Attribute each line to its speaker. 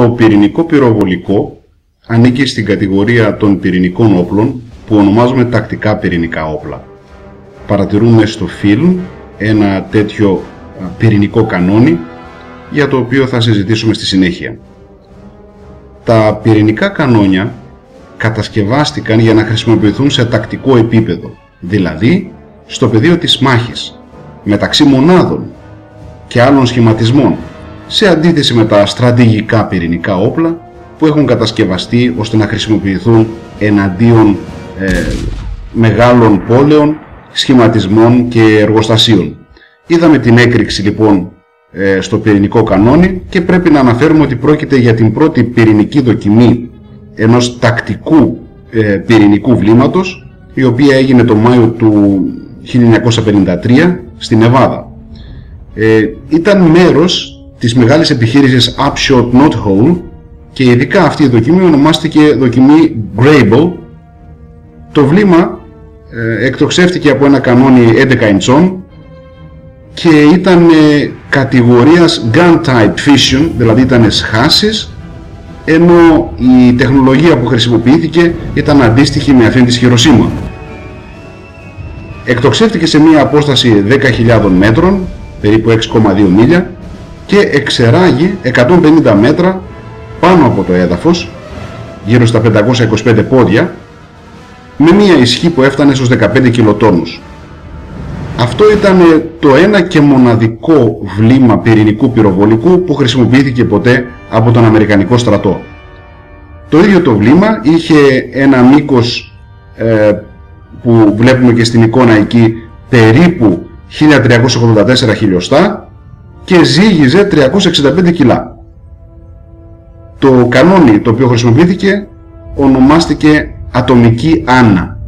Speaker 1: Το πυρηνικό πυροβολικό ανήκει στην κατηγορία των πυρηνικών όπλων που ονομάζουμε τακτικά πυρηνικά όπλα. Παρατηρούμε στο φιλμ ένα τέτοιο πυρηνικό κανόνι για το οποίο θα συζητήσουμε στη συνέχεια. Τα πυρηνικά κανόνια κατασκευάστηκαν για να χρησιμοποιηθούν σε τακτικό επίπεδο, δηλαδή στο πεδίο της μάχης, μεταξύ μονάδων και άλλων σχηματισμών, σε αντίθεση με τα στρατηγικά πυρηνικά όπλα που έχουν κατασκευαστεί ώστε να χρησιμοποιηθούν εναντίον ε, μεγάλων πόλεων, σχηματισμών και εργοστασίων. Είδαμε την έκρηξη λοιπόν ε, στο πυρηνικό κανόνι και πρέπει να αναφέρουμε ότι πρόκειται για την πρώτη πυρηνική δοκιμή ενός τακτικού ε, πυρηνικού βλήματος η οποία έγινε το Μάιο του 1953 στην Νεβάδα. Ε, ήταν μέρος της μεγάλης επιχείρησης Upshot Not Hole και ειδικά αυτή η δοκιμή ονομάστηκε δοκιμή Grable. Το βλήμα ε, εκτοξεύτηκε από ένα κανόνι 11 ιντσών και ήταν ε, κατηγορίας Gun Type Fission, δηλαδή ήταν σχάσεις ενώ η τεχνολογία που χρησιμοποιήθηκε ήταν αντίστοιχη με αυτήν της Χειροσύμα. Εκτοξεύτηκε σε μια απόσταση 10.000 μέτρων, περίπου 6,2 μίλια και εξεράγει 150 μέτρα πάνω από το έδαφος, γύρω στα 525 πόδια, με μια ισχύ που έφτανε στους 15 κιλοτόνους. Αυτό ήταν το ένα και μοναδικό βλήμα πυρηνικού πυροβολικού που χρησιμοποιήθηκε ποτέ από τον Αμερικανικό στρατό. Το ίδιο το βλήμα είχε ένα μήκος ε, που βλέπουμε και στην εικόνα εκεί περίπου 1384 χιλιοστά και ζύγιζε 365 κιλά. Το κανόνι το οποίο χρησιμοποιήθηκε ονομάστηκε ατομική Άννα